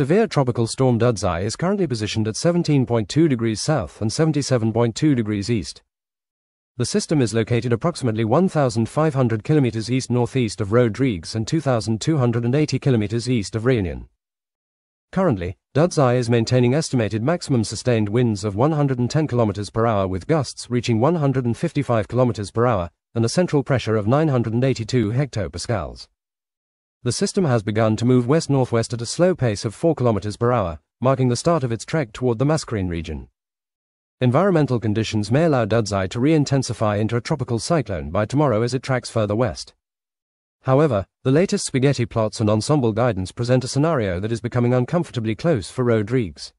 Severe tropical storm Dudzai is currently positioned at 17.2 degrees south and 77.2 degrees east. The system is located approximately 1,500 kilometers east-northeast of Rodrigues and 2,280 kilometers east of Réunion. Currently, Dudzai is maintaining estimated maximum sustained winds of 110 km per hour with gusts reaching 155 km per hour and a central pressure of 982 hectopascals. The system has begun to move west-northwest at a slow pace of 4 km per hour, marking the start of its trek toward the Mascarene region. Environmental conditions may allow Dudzai to re-intensify into a tropical cyclone by tomorrow as it tracks further west. However, the latest spaghetti plots and ensemble guidance present a scenario that is becoming uncomfortably close for Rodrigues.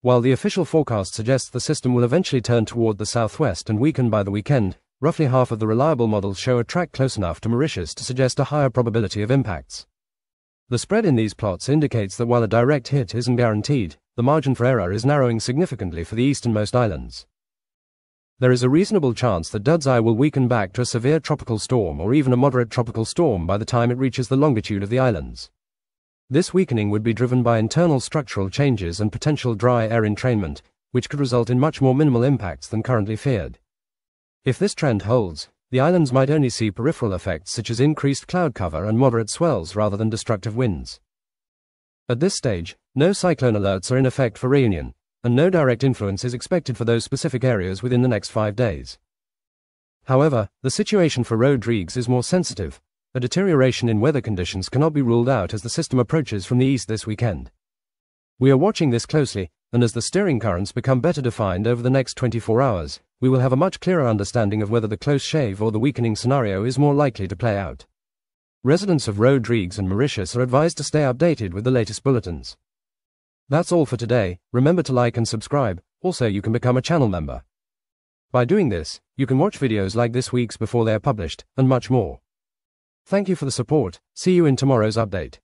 While the official forecast suggests the system will eventually turn toward the southwest and weaken by the weekend, roughly half of the reliable models show a track close enough to Mauritius to suggest a higher probability of impacts. The spread in these plots indicates that while a direct hit isn't guaranteed, the margin for error is narrowing significantly for the easternmost islands. There is a reasonable chance that Dudzai will weaken back to a severe tropical storm or even a moderate tropical storm by the time it reaches the longitude of the islands. This weakening would be driven by internal structural changes and potential dry air entrainment, which could result in much more minimal impacts than currently feared. If this trend holds, the islands might only see peripheral effects such as increased cloud cover and moderate swells rather than destructive winds. At this stage, no cyclone alerts are in effect for Réunion, and no direct influence is expected for those specific areas within the next five days. However, the situation for Rodrigues is more sensitive. A deterioration in weather conditions cannot be ruled out as the system approaches from the east this weekend. We are watching this closely, and as the steering currents become better defined over the next 24 hours, we will have a much clearer understanding of whether the close shave or the weakening scenario is more likely to play out. Residents of Rodrigues and Mauritius are advised to stay updated with the latest bulletins. That's all for today. Remember to like and subscribe. Also, you can become a channel member. By doing this, you can watch videos like this week's before they are published, and much more. Thank you for the support. See you in tomorrow's update.